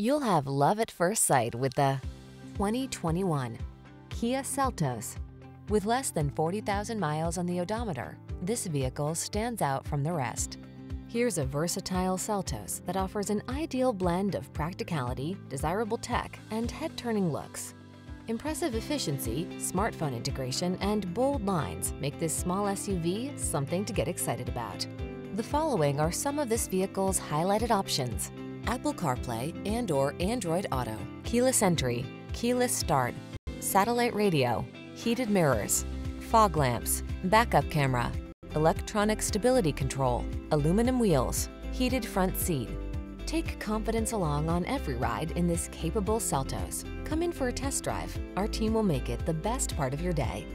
You'll have love at first sight with the 2021 Kia Seltos. With less than 40,000 miles on the odometer, this vehicle stands out from the rest. Here's a versatile Seltos that offers an ideal blend of practicality, desirable tech, and head-turning looks. Impressive efficiency, smartphone integration, and bold lines make this small SUV something to get excited about. The following are some of this vehicle's highlighted options. Apple CarPlay and or Android Auto, keyless entry, keyless start, satellite radio, heated mirrors, fog lamps, backup camera, electronic stability control, aluminum wheels, heated front seat. Take confidence along on every ride in this capable Seltos. Come in for a test drive. Our team will make it the best part of your day.